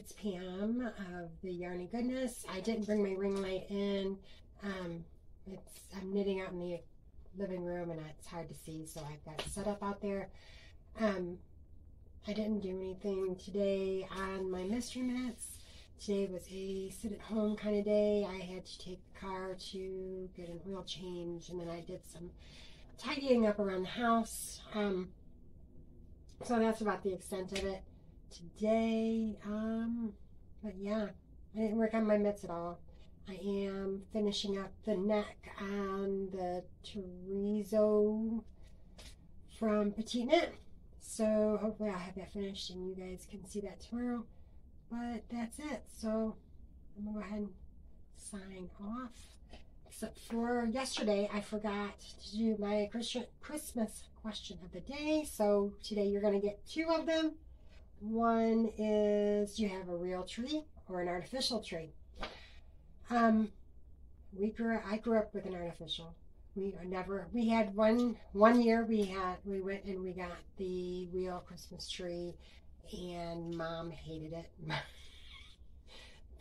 guys, it's Pam of the Yarny Goodness. I didn't bring my ring light in. Um, it's I'm knitting out in the living room and it's hard to see, so I've got set up out there. Um, I didn't do anything today on my mystery minutes. Today was a sit at home kind of day. I had to take the car to get an oil change and then I did some tidying up around the house. Um, so that's about the extent of it today. Um, but yeah, I didn't work on my mitts at all. I am finishing up the neck on the Terrazzo from Petite Knit. So hopefully I'll have that finished and you guys can see that tomorrow. But that's it. So I'm going to go ahead and sign off. Except for yesterday, I forgot to do my Christian Christmas question of the day. So today you're going to get two of them. One is you have a real tree or an artificial tree? Um, we grew. I grew up with an artificial. We never. We had one one year. We had. We went and we got the real Christmas tree, and Mom hated it.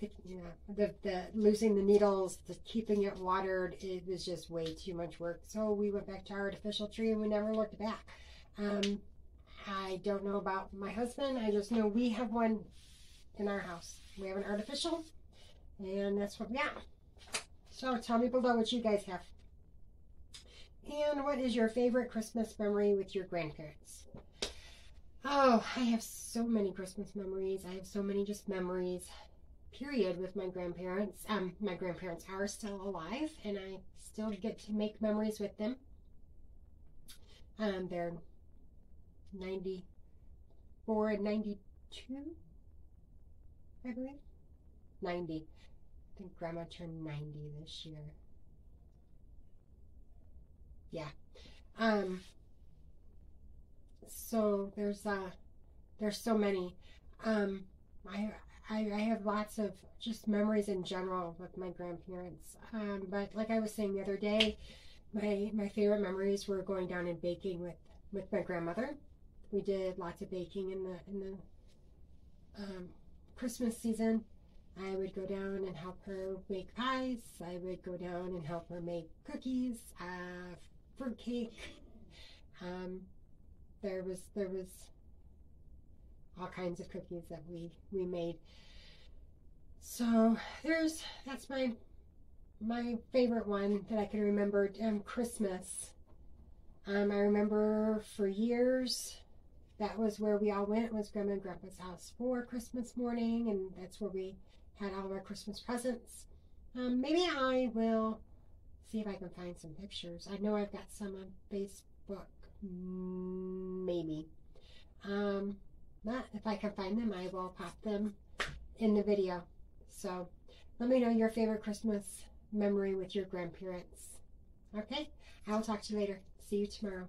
you know, the, the losing the needles, the keeping it watered, it was just way too much work. So we went back to our artificial tree and we never looked back. Um, I don't know about my husband. I just know we have one in our house. We have an artificial, and that's what we got. So tell me below what you guys have. And what is your favorite Christmas memory with your grandparents? Oh, I have so many Christmas memories. I have so many just memories, period, with my grandparents. Um, my grandparents are still alive, and I still get to make memories with them. Um, they're 94 and 92, I believe. 90. I think grandma turned 90 this year. Yeah. Um, so there's uh there's so many. Um, I, I I have lots of just memories in general with my grandparents. Um, but like I was saying the other day, my my favorite memories were going down and baking with with my grandmother we did lots of baking in the in the um, Christmas season. I would go down and help her make pies. I would go down and help her make cookies, uh, fruit cake. Um, there was there was all kinds of cookies that we we made. So there's that's my my favorite one that I can remember. Um, Christmas. Um, I remember for years that was where we all went was grandma and grandpa's house for christmas morning and that's where we had all of our christmas presents. Um, maybe i will see if i can find some pictures. I know i've got some on facebook maybe. Um, but if i can find them i will pop them in the video. So let me know your favorite christmas memory with your grandparents. Okay? I'll talk to you later. See you tomorrow